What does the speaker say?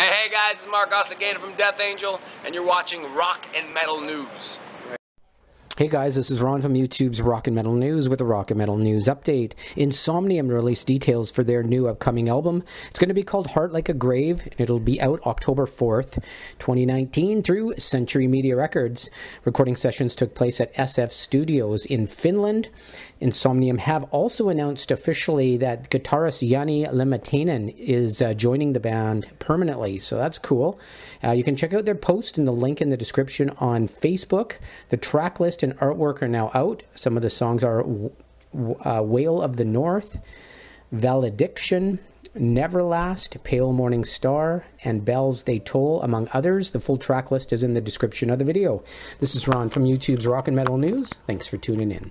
Hey, hey guys, it's Mark Osegueda from Death Angel, and you're watching Rock and Metal News. Hey guys, this is Ron from YouTube's Rock and Metal News with a Rock and Metal News update. Insomnium released details for their new upcoming album. It's going to be called Heart Like a Grave, and it'll be out October 4th, 2019 through Century Media Records. Recording sessions took place at SF Studios in Finland. Insomnium have also announced officially that guitarist Jani Liimatainen is uh, joining the band permanently, so that's cool. Uh, you can check out their post in the link in the description on Facebook. The track list and and artwork are now out. Some of the songs are uh, Wail of the North, Valediction, Neverlast, Pale Morning Star, and Bells They Toll, among others. The full track list is in the description of the video. This is Ron from YouTube's Rock and Metal News. Thanks for tuning in.